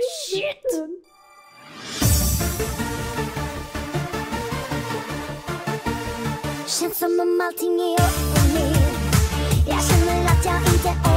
shit. Känns som om allting är upp och ner Jag känner att jag inte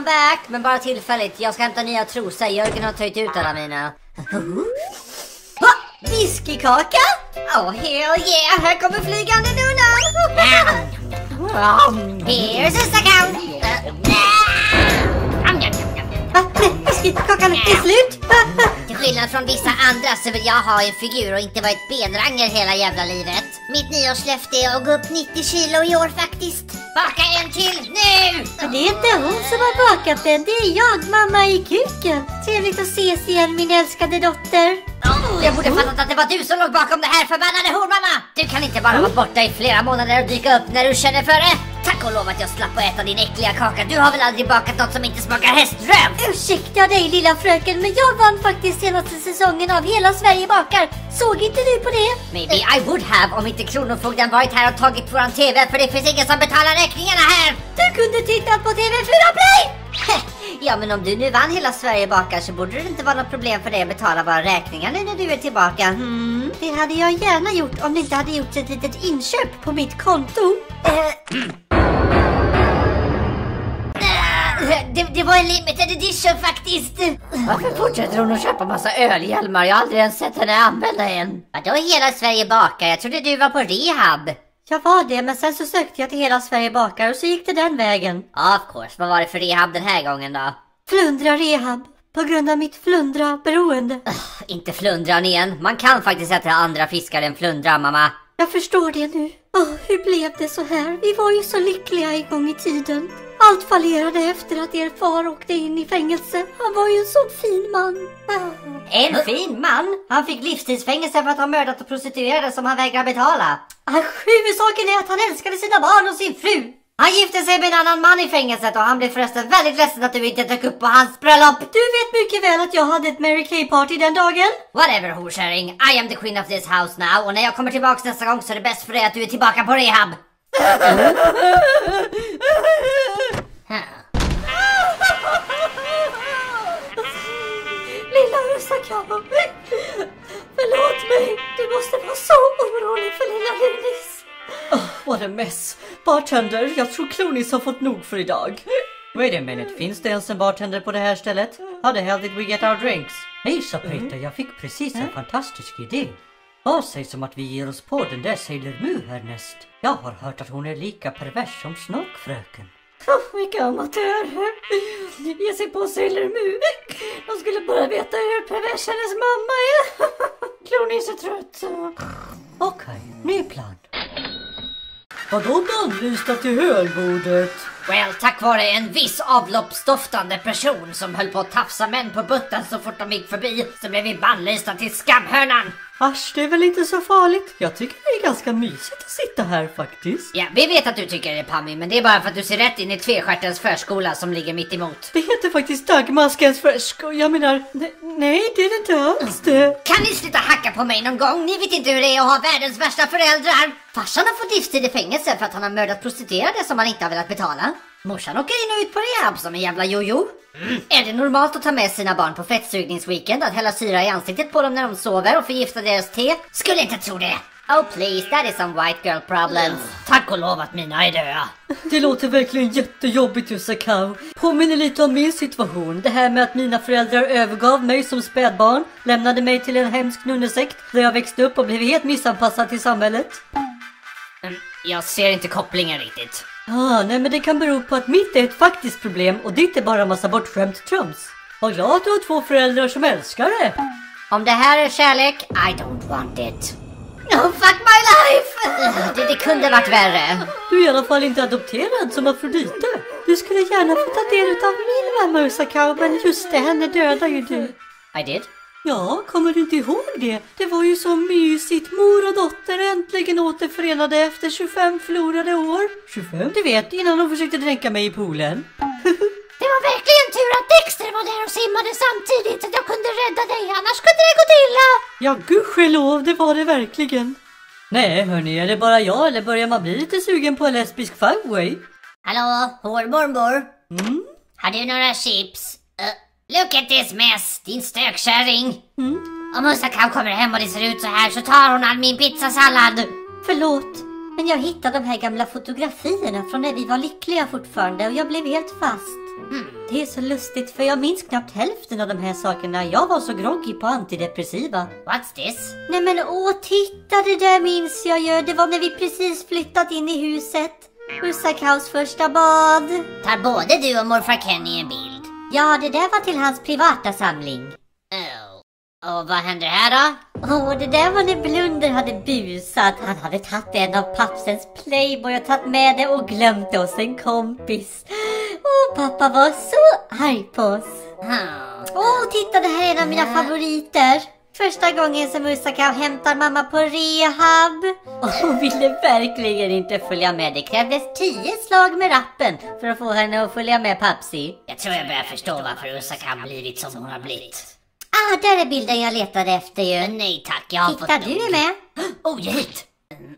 I'm back! Men bara tillfälligt. Jag ska hämta nya trosor. Jörgen har tagit ut alla mina. Whiskykaka? Oh hell yeah! Här kommer flygande nunnan! Here's a? Nej, Whiskykakan är slut! Till skillnad från vissa andra så vill jag ha en figur och inte vara ett benranger hela jävla livet. Mitt nyårslöfte är att gå upp 90 kilo i år faktiskt. Baka en till nu! Men det är inte hon som har bakat den, det är jag, mamma i kuken. Trevligt att ses igen min älskade dotter. Oh, jag borde fattat att det var du som låg bakom det här förbannade hormamma! Du kan inte bara vara borta i flera månader och dyka upp när du känner för det! Tack och lov att jag slapp att äta din äckliga kaka. Du har väl aldrig bakat något som inte smakar häströv? Ursäkta dig lilla fröken, men jag vann faktiskt senaste säsongen av Hela Sverige bakar. Såg inte du på det? Maybe I would have om inte Kronofogden varit här och tagit våran TV för det finns ingen som betalar räkningarna här! Du kunde titta på TV4 Play! ja men om du nu vann Hela Sverige bakar så borde det inte vara något problem för dig att betala våra räkningar nu när du är tillbaka. Mm, det hade jag gärna gjort om det inte hade gjorts ett litet inköp på mitt konto. Det, det var en limited edition faktiskt! Varför fortsätter hon att köpa massa ölhjälmar? Jag har aldrig ens sett henne använda en. Vadå hela Sverige bakar? Jag trodde du var på rehab. Jag var det, men sen så sökte jag till Hela Sverige bakar och så gick det den vägen. Of course, vad var det för rehab den här gången då? Flundra rehab. På grund av mitt flundra beroende. Inte flundran igen. Man kan faktiskt äta andra fiskar än flundra mamma. Jag förstår det nu. Åh, hur blev det så här? Vi var ju så lyckliga en gång i tiden. Allt fallerade efter att er far åkte in i fängelse. Han var ju en så fin man. Ah. En fin man! Han fick livstidsfängelse för att ha mördat och prostituerade som han vägrar betala. Ah, Huvudsaken är att han älskade sina barn och sin fru. Han gifte sig med en annan man i fängelset och han blev förresten väldigt ledsen att du inte dök upp på hans bröllop. Du vet mycket väl att jag hade ett Mary Kay-party den dagen. Whatever horkärring, I am the queen of this house now och när jag kommer tillbaks nästa gång så är det bäst för dig att du är tillbaka på rehab. Lilla Usakao. Förlåt mig. Du måste vara så orolig för lilla Lunis. What a mess! Bartender, jag tror Clonis har fått nog för idag. Wait a minute, finns det ens en bartender på det här stället? How the hell did we get our drinks? Hejsa Peter, jag fick precis en fantastisk idé. Vad sägs om att vi ger oss på den där Sailor Moo härnäst? Jag har hört att hon är lika pervers som Snorkfröken. Oh, vilka amatörer. Ge sig på Sailor Moo. De skulle bara veta hur pervers hennes mamma är. Clonis är trött. Okej, ny plan. Vadå bannlysta till hölbordet? Well, tack vare en viss avloppsdoftande person som höll på att tafsa män på butten så fort de gick förbi så blev vi bannlysta till skamhörnan. Asch, det är väl inte så farligt. Jag tycker det är ganska mysigt att sitta här faktiskt. Ja, vi vet att du tycker det är Pammy, men det är bara för att du ser rätt in i Tvestjärtens förskola som ligger mitt emot. Det heter faktiskt Dagmaskens försko. Jag menar, ne- nej det är det inte alls det. Kan ni sluta hacka på mig någon gång? Ni vet inte hur det är att ha världens värsta föräldrar. Farsan har fått livstid i fängelse för att han har mördat prostituerade som han inte har velat betala. Morsan åker in och ut på rehab som en jävla jojo. Mm. Är det normalt att ta med sina barn på fettsugningsweekend, att hälla syra i ansiktet på dem när de sover och förgifta deras te? Skulle inte tro det. Oh please, that is some white girl problems. Ta tack och lov att mina är döda. Det låter verkligen jättejobbigt Usakao. Påminner lite om min situation. Det här med att mina föräldrar övergav mig som spädbarn, lämnade mig till en hemsk nunnesekt där jag växte upp och blev helt missanpassad till samhället. Mm, Jag ser inte kopplingen riktigt. Ah, nej men det kan bero på att mitt är ett faktiskt problem och ditt är bara massa bortskämt trams. Var glad att du har två föräldrar som älskar det. Om det här är kärlek, I don't want it. Oh, fuck my life! Det, det kunde varit värre. Du är i alla fall inte adopterad som Afrodite. Du skulle gärna få ta del av min mamma Usakao men just det, henne dödar ju du. I did? Ja, kommer du inte ihåg det? Det var ju så mysigt. Mor och dotter äntligen återförenade efter 25 förlorade år. 25? Du vet, innan de försökte dränka mig i poolen. Det var verkligen tur att Dexter var där och simmade samtidigt så att jag kunde rädda dig, annars kunde det gått illa. Ja, gudskelov, det var det verkligen. Nej, hörni, är det bara jag eller börjar man bli lite sugen på en lesbisk fagway? Hallå, hårmormor? Mm? Har du några chips? Uh, look at this mess, din stökkärring. Om Usakau kommer hem och det ser ut så här så tar hon all min pizzasallad. Förlåt, men jag hittade de här gamla fotografierna från när vi var lyckliga fortfarande och jag blev helt fast. Det är så lustigt för jag minns knappt hälften av de här sakerna. Jag var så groggy på antidepressiva. What's this? Nej men åh, titta det där minns jag ju. Det var när vi precis flyttat in i huset. Usakaus första bad. Tar både du och morfar Kenny en bild? Ja, det där var till hans privata samling. Oh. Och vad händer här då? Åh, det där var när Blunder hade busat. Han hade tagit en av pappsens Playboy och tagit med det och glömt oss en kompis. Åh, pappa var så arg på oss. Åh, titta det här är en av mina favoriter. Första gången som Usaka hämtar mamma på rehab. Och hon ville verkligen inte följa med. Det krävdes tio slag med rappen för att få henne att följa med Papsi. Jag tror jag börjar förstå varför Usaka har blivit som hon har blivit. Ah, där är bilden jag letade efter ju. Men nej tack, jag har Titta, fått du är med. Oh, ge hit! Mm. Uh,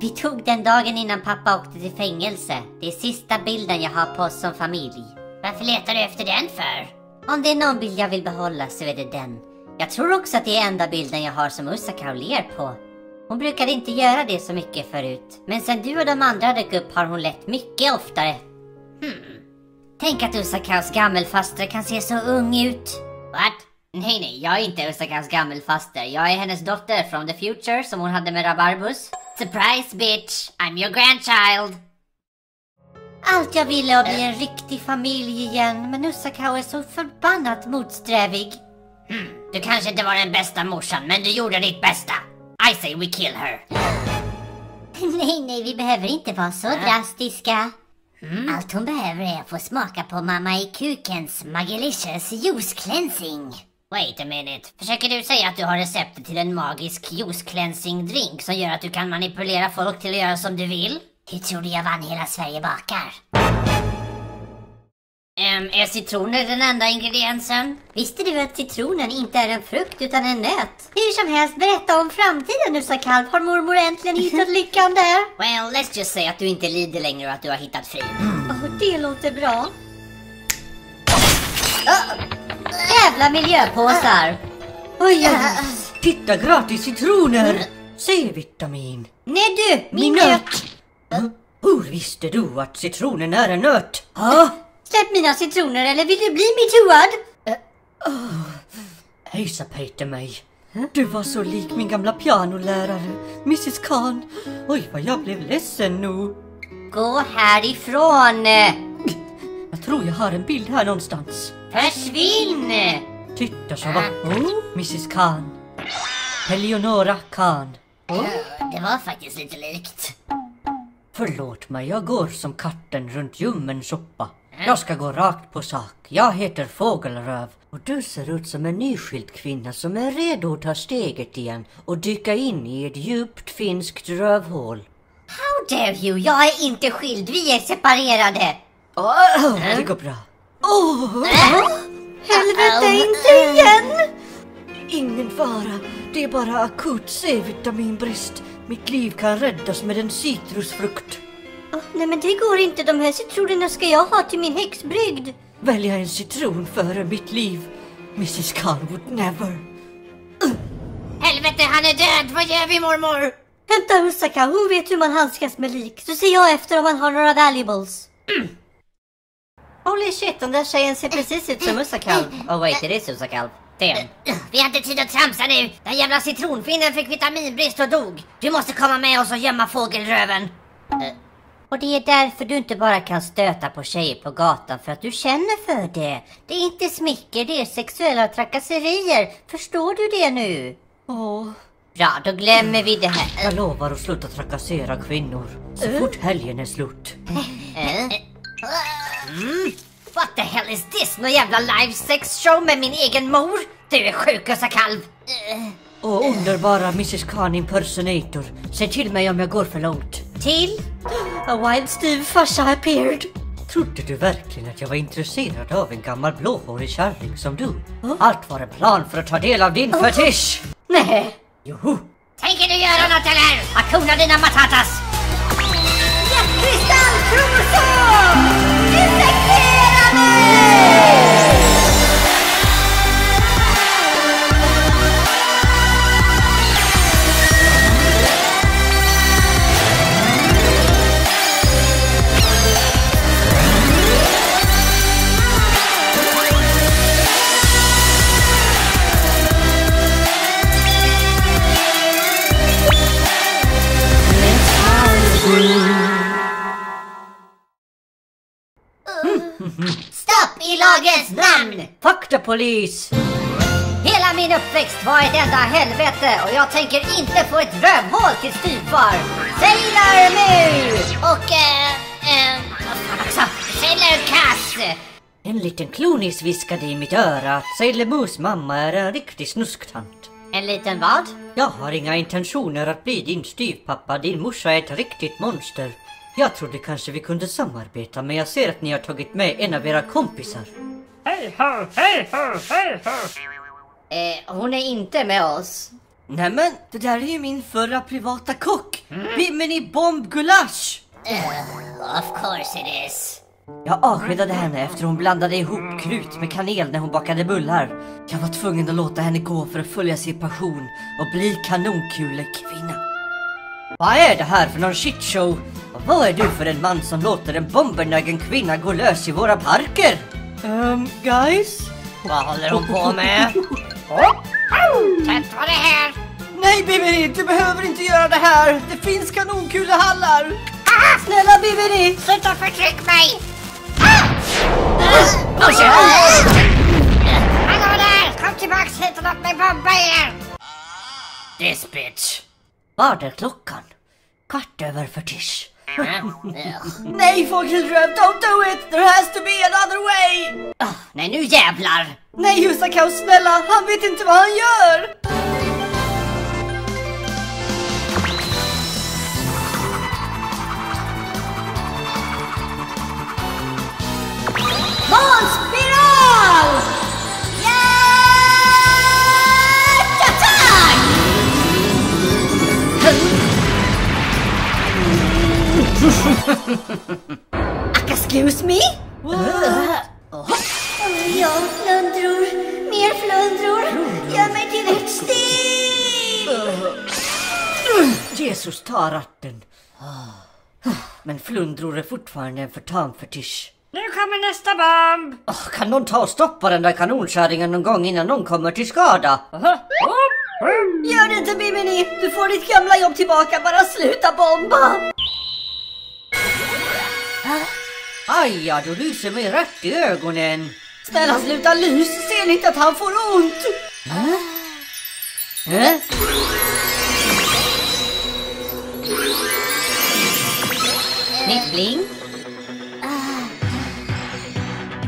Vi tog den dagen innan pappa åkte till fängelse. Det är sista bilden jag har på oss som familj. varför letar du efter den för? Om det är någon bild jag vill behålla så är det den. Jag tror också att det är enda bilden jag har som Usaka ler på. Hon brukade inte göra det så mycket förut. Men sen du och de andra dök upp har hon lett mycket oftare. Hmm. Tänk att Usakaus gammelfaster kan se så ung ut. What? Nej, nej, jag är inte Usakaus gammelfaster. Jag är hennes dotter from the future som hon hade med Rabarbus. Surprise bitch! I'm your grandchild! Allt jag ville att bli en riktig familj igen. Men Usakau är så förbannat motsträvig. Du kanske inte var den bästa morsan, men du gjorde ditt bästa. I say we kill her. Nej, nej, vi behöver inte vara så drastiska. Allt hon behöver är att få smaka på mamma i kukens Magalicious juice cleansing. Wait a minute. Försöker du säga att du har receptet till en magisk juice cleansing drink som gör att du kan manipulera folk till att göra som du vill? Hur tror du jag vann Hela Sverige bakar? Ehm, är citroner den enda ingrediensen? Visste du att citronen inte är en frukt utan en nöt? Hur som helst, berätta om framtiden Usakalv. Har mormor äntligen hittat lyckan där? Well, let's just say att du inte lider längre och att du har hittat frid. Åh, det låter bra. Jävla miljöpåsar! Oj, oj, Titta, gratis citroner! C-vitamin. Nej du, min Min nöt! Hur visste du att citronen är en nöt? Ha? Släpp mina citroner eller vill du bli metooad? Hejsa Peter mig. Du var så lik min gamla pianolärare, Mrs Khan. Oj, vad jag blev ledsen nu. Gå härifrån! Jag tror jag har en bild här någonstans. Försvinn! Titta så va. Oh, Mrs Khan. Eleonora Khan. Det var faktiskt lite likt. Förlåt mig, jag går som katten runt ljummen soppa. Jag ska gå rakt på sak. Jag heter Fågelröv och du ser ut som en nyskild kvinna som är redo att ta steget igen och dyka in i ett djupt finskt rövhål. How dare you? Jag är inte skild, vi är separerade! Åh, det går bra. Åh, Helvete, inte igen! ingen fara. Det är bara akut C-vitaminbrist. Mitt liv kan räddas med en citrusfrukt. Åh, nej men det går inte, de här citronerna ska jag ha till min häxbrygd. Välja en citron före mitt liv. Mrs would never. Helvete, han är död! Vad gör vi mormor? Hämta Husaka, hon vet hur man handskas med lik. Så ser jag efter om man har några valuables. Holy shit, den där tjejen ser precis ut som Usakalv. Oh wait, it is Usakalv. Damn. Vi har inte tid att tramsa nu. Den jävla citronfinnen fick vitaminbrist och dog. Du måste komma med oss och gömma fågelröven. Och det är därför du inte bara kan stöta på tjejer på gatan för att du känner för det. Det är inte smicker, det är sexuella trakasserier. Förstår du det nu? Åh, Bra, då glömmer vi det här. jag lovar att sluta trakassera kvinnor. Så fort helgen är slut. Eh? What the hell is this? Nån jävla live sex show med min egen mor? Du är sjuk kalv. Och underbara Mrs Khan impersonator. Säg till mig om jag går för långt. Till? A wild Steve farsa appeared. Trodde du verkligen att jag var intresserad av en gammal blåhårig kärring som du? Allt var en plan för att ta del av din fetisch! Nej. Joho! Tänker du göra något eller? Hakuna dina matatas! Stopp i lagens namn! Faktapolis! Hela min uppväxt var ett enda helvete och jag tänker inte få ett rövhål till styvfar. Sailor Moon! Och eh, eh, vad fan också, Sailor Cass! En liten klonis viskade i mitt öra att Sailor Moos mamma är en riktig snusktant. En liten vad? Jag har inga intentioner att bli din styvpappa, din morsa är ett riktigt monster. Jag trodde kanske vi kunde samarbeta men jag ser att ni har tagit med en av era kompisar. Hej ho, hej ho, hej ho! Eh, hon är inte med oss. Nämen, det där är ju min förra privata kock! Bimini Bomb Gulasch! Of course it is. Jag avskedade henne efter hon blandade ihop krut med kanel när hon bakade bullar. Jag var tvungen att låta henne gå för att följa sin passion och bli kanonkulekvinna. Vad är det här för någon shitshow? Vad är du för en man som låter en bombernögen kvinna gå lös i våra parker? Um, guys? Vad håller hon på med? Tätt var det här. Nej Bimini, du behöver inte göra det här! Det finns kanonkulehallar! Snälla Bimini! Sluta förtryck mig! Hallå där! Kom tillbaks hit och låt mig bomba er! This bitch! Vad är klockan? Kvart över för Nej fågelröv, don't do it! There has to be another way! Nej nu jävlar! Nej Husakau, snälla, han vet inte vad han gör! Excuse me? Ja, flundror. Mer flundror. Gör mig till stig. Jesus, ta ratten. Men flundror är fortfarande en för tam fetisch. Nu kommer nästa bomb! Åh, kan någon ta och stoppa den där kanonkärringen någon gång innan någon kommer till skada? Gör det inte Bimini! Du får ditt gamla jobb tillbaka, bara sluta bomba! Aj, ja, du lyser mig rätt i ögonen. Snälla sluta lys, ser ni inte att han får ont? Äh? Nytt bling.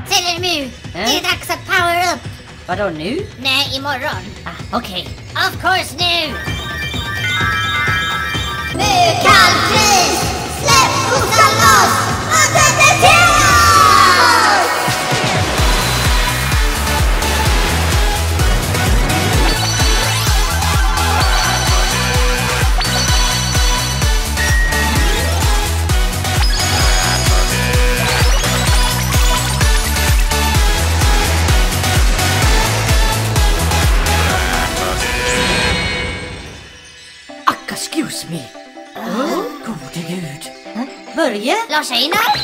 Sailor Moon, det är dags att power up! Vadå nu? Nej, imorgon. Ah, Okej. Of course nu! Mukallpris! Släpp kossan loss! Gode gud. Börje? Lars-Einar?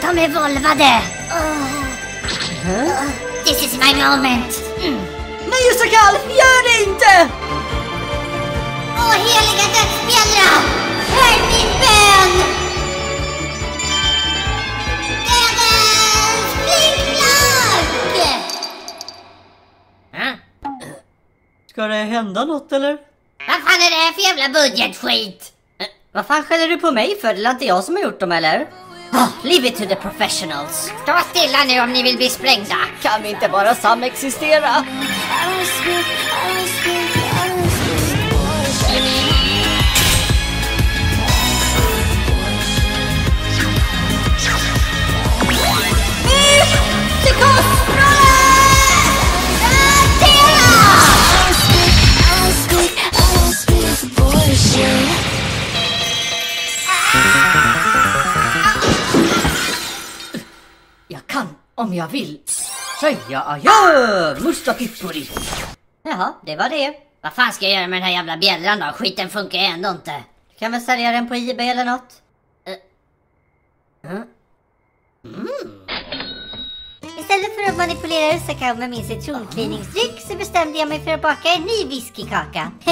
De är volvade! This is my moment! Nej Isakal, gör det inte! Åh heliga dödsbjällra! Hör min bön! Ska det hända något eller? Vad fan är det här för jävla budgetskit? Vad fan skäller du på mig för? Det är inte jag som har gjort dem eller? Oh, leave it to the professionals. Stå stilla nu om ni vill bli sprängda. Kan vi inte bara samexistera? Jag kan, om jag vill, säga adjö, Musta Pippuri. Jaha, det var det. Vad fan ska jag göra med den här jävla bjällran då? Skiten funkar ju ändå inte. Du kan väl sälja den på Ebay eller något? Istället för att manipulera Usakao med min citronkliningsdryck så bestämde jag mig för att baka en ny whiskykaka.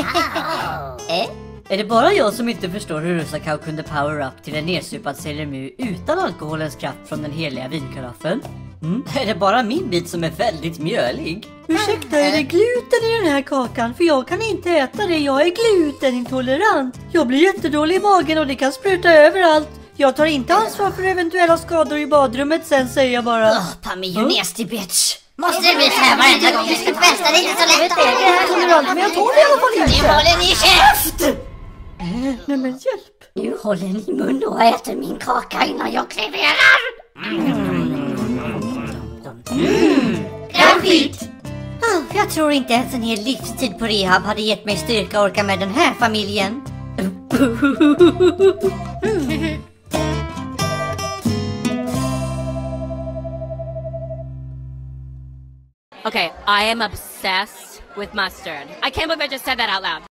eh? Är det bara jag som inte förstår hur Usakao kunde power up till en nedsupad Sailor utan alkoholens kraft från den heliga vinkaraffen? Mm? Är det bara min bit som är väldigt mjölig? Ursäkta, är det gluten i den här kakan? För jag kan inte äta det, jag är glutenintolerant. Jag blir jättedålig i magen och det kan spruta överallt. Jag tar inte ansvar för eventuella skador i badrummet sen säger jag bara. Åh, Pammy you nasty bitch. Måste det bli så här varenda gång vi ska festa? Det är inte så lätt. tolerant men jag tål det i alla fall Nu håller ni käft! Nej men hjälp. Nu håller ni mun och äter min kaka innan jag kreverar. Gravid! Ah, jag tror inte ens en hel livstid på rehab hade gett mig styrka att orka med den här familjen. Okay, I am obsessed with mustard. I can't believe I just said that out loud.